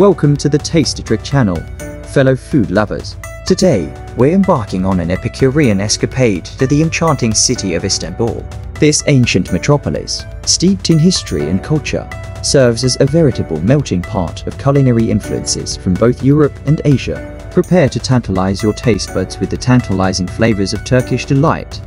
Welcome to the Tasty Treks channel, fellow food lovers. Today, we're embarking on an Epicurean escapade to the enchanting city of Istanbul. This ancient metropolis, steeped in history and culture, serves as a veritable melting pot of culinary influences from both Europe and Asia. Prepare to tantalize your taste buds with the tantalizing flavors of Turkish delight,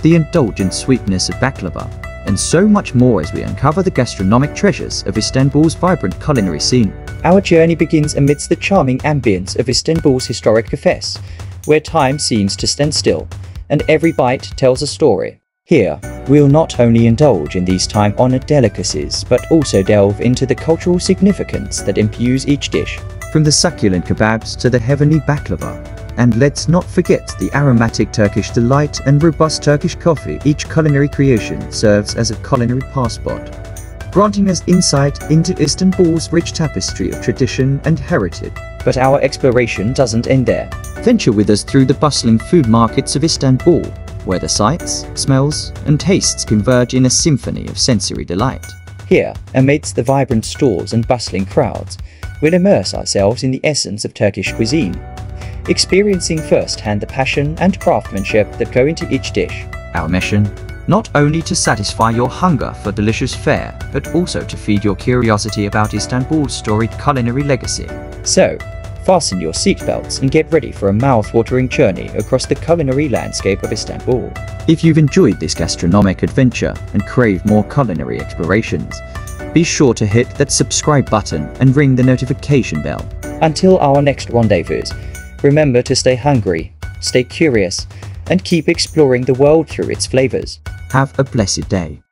the indulgent sweetness of baklava, and so much more as we uncover the gastronomic treasures of Istanbul's vibrant culinary scene. Our journey begins amidst the charming ambience of Istanbul's historic cafes, where time seems to stand still, and every bite tells a story. Here, we'll not only indulge in these time-honored delicacies, but also delve into the cultural significance that imbues each dish. From the succulent kebabs to the heavenly baklava, and let's not forget the aromatic Turkish delight and robust Turkish coffee. Each culinary creation serves as a culinary passport, granting us insight into Istanbul's rich tapestry of tradition and heritage. But our exploration doesn't end there. Venture with us through the bustling food markets of Istanbul, where the sights, smells, and tastes converge in a symphony of sensory delight. Here, amidst the vibrant stalls and bustling crowds, we'll immerse ourselves in the essence of Turkish cuisine, experiencing firsthand the passion and craftsmanship that go into each dish. Our mission? Not only to satisfy your hunger for delicious fare, but also to feed your curiosity about Istanbul's storied culinary legacy. So, fasten your seatbelts and get ready for a mouth-watering journey across the culinary landscape of Istanbul. If you've enjoyed this gastronomic adventure and crave more culinary explorations, be sure to hit that subscribe button and ring the notification bell. Until our next rendezvous, Remember to stay hungry, stay curious, and keep exploring the world through its flavors. Have a blessed day.